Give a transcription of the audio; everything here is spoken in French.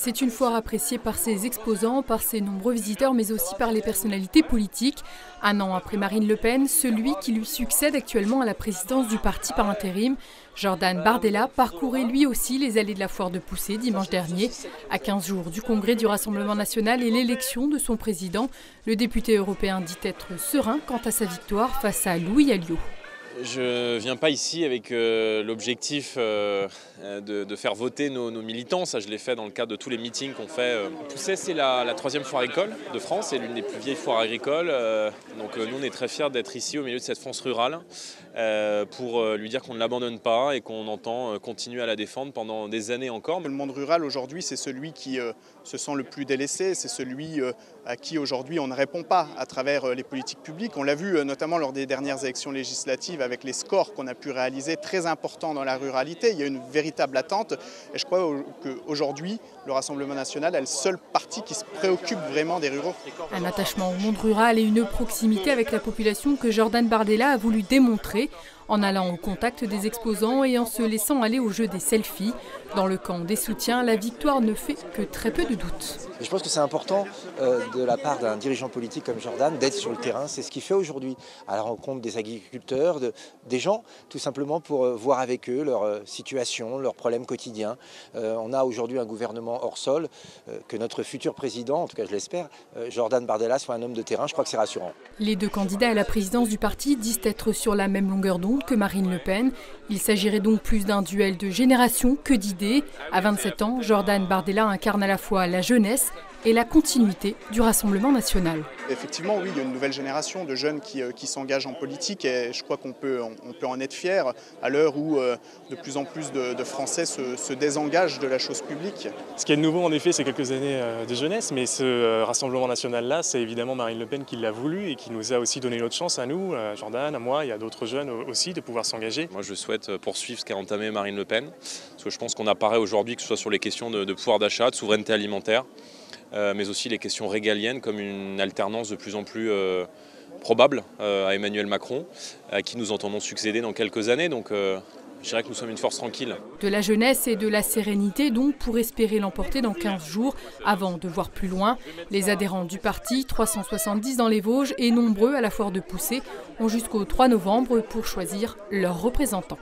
C'est une foire appréciée par ses exposants, par ses nombreux visiteurs, mais aussi par les personnalités politiques. Un an après Marine Le Pen, celui qui lui succède actuellement à la présidence du parti par intérim, Jordan Bardella, parcourait lui aussi les allées de la foire de Poussée dimanche dernier. À 15 jours du congrès du Rassemblement national et l'élection de son président, le député européen dit être serein quant à sa victoire face à Louis Alliot. Je ne viens pas ici avec euh, l'objectif euh, de, faire voter nos, militants. Ça, je l'ai fait dans le cadre de tous les meetings qu'on fait. Euh. C'est la, troisième foire agricole de France. C'est l'une des plus vieilles foires agricoles. donc nous, on est très fiers d'être ici au milieu de cette France rurale pour lui dire qu'on ne l'abandonne pas et qu'on entend continuer à la défendre pendant des années encore. Le monde rural aujourd'hui, c'est celui qui se sent le plus délaissé. C'est celui à qui aujourd'hui on ne répond pas à travers les politiques publiques. On l'a vu notamment lors des dernières élections législatives avec les scores qu'on a pu réaliser, très importants dans la ruralité. Il y a une véritable attente et je crois qu'aujourd'hui, le Rassemblement national est le seul parti qui se préoccupe vraiment des ruraux. Un attachement au monde rural et une proximité avec la population que Jordan Bardella a voulu démontrer en allant au contact des exposants et en se laissant aller au jeu des selfies. Dans le camp des soutiens, la victoire ne fait que très peu de doutes. Je pense que c'est important euh, de la part d'un dirigeant politique comme Jordan d'être sur le terrain. C'est ce qu'il fait aujourd'hui, à la rencontre des agriculteurs, des gens, tout simplement pour euh, voir avec eux leur euh, situation, leurs problèmes quotidiens. on a aujourd'hui un gouvernement hors sol, que notre futur président, en tout cas je l'espère, Jordan Bardella, soit un homme de terrain. Je crois que c'est rassurant. Les deux candidats à la présidence du parti disent être sur la même longueur d'onde que Marine Le Pen. Il s'agirait donc plus d'un duel de génération que d'idées. À 27 ans, Jordan Bardella incarne à la fois la jeunesse et la continuité du Rassemblement national. Effectivement, oui, il y a une nouvelle génération de jeunes qui, euh, s'engagent en politique et je crois qu'on peut, on peut en être fier à l'heure où euh, de plus en plus de, Français se, désengagent de la chose publique. Ce qui est nouveau, en effet, c'est quelques années euh, de jeunesse, mais ce Rassemblement national-là, c'est évidemment Marine Le Pen qui l'a voulu et qui nous a aussi donné notre chance à nous, Jordan, à moi et à d'autres jeunes aussi, de pouvoir s'engager. Moi, je souhaite poursuivre ce qu'a entamé Marine Le Pen, parce que je pense qu'on apparaît aujourd'hui, que ce soit sur les questions de pouvoir d'achat, de souveraineté alimentaire, mais aussi les questions régaliennes comme une alternance de plus en plus euh, probable euh, à Emmanuel Macron, à qui nous entendons succéder dans quelques années. Donc je dirais que nous sommes une force tranquille. De la jeunesse et de la sérénité donc pour espérer l'emporter dans 15 jours avant de voir plus loin. Les adhérents du parti, 370 dans les Vosges et nombreux à la foire de Poussée, ont jusqu'au 3 novembre pour choisir leurs représentants.